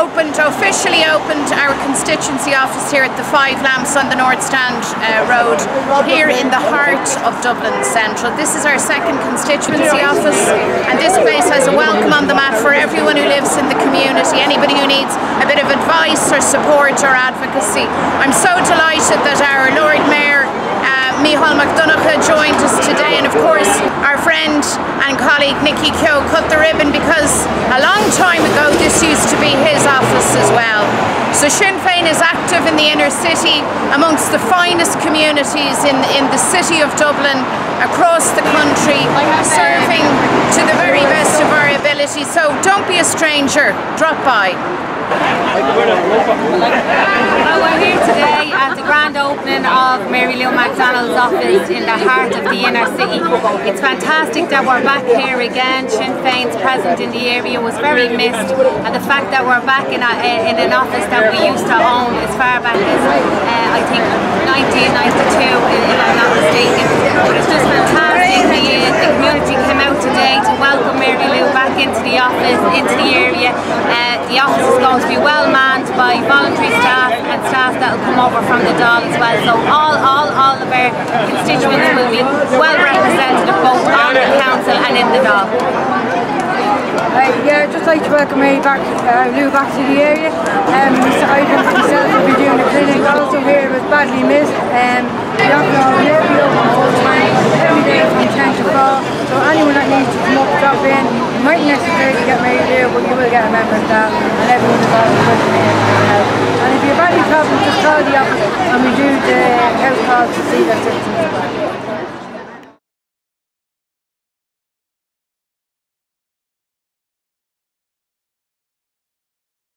officially opened our constituency office here at the Five Lamps on the North Strand uh, Road, here in the heart of Dublin Central. This is our second constituency office, and this place has a welcome on the mat for everyone who lives in the community, anybody who needs a bit of advice or support or advocacy. I'm so delighted that our Lord Mayor Mícheál MacDonncha joined us today and of course our friend and colleague Nicky Kehoe cut the ribbon because a So Sinn Féin is active in the inner city amongst the finest communities in, in the city of Dublin across the country serving to the very best of our ability. So don't be a stranger, drop by. Well, we're here today at the grand opening of Mary Lou McDonald's office in the heart of the inner city. It's fantastic that we're back here again. Sinn Féin's presence in the area was very missed and the fact that we're back in, a, in an office that we used to own as far back as uh, I think 1992 if I'm not mistaken. But it's just fantastic. The, uh, the community came out today to welcome Mary Lou back into the office, into the area. Uh, the office is going to be well manned by voluntary staff staff that will come over from the Dáil as well. So all, all, all of our constituents will be well represented both on the council and in the Dáil. Uh, yeah, I'd just like to welcome Mary back, uh, back to the area. Um, I myself will be doing a clinic also here. It was badly missed. Um, the office will be open time, every day from 10 to 4. So anyone that needs to come up, drop in, you might necessarily get Mary here, but you will get a member of staff, and everyone is always for help. If you have any problems, just call the office, and we do the house cards to see their citizens.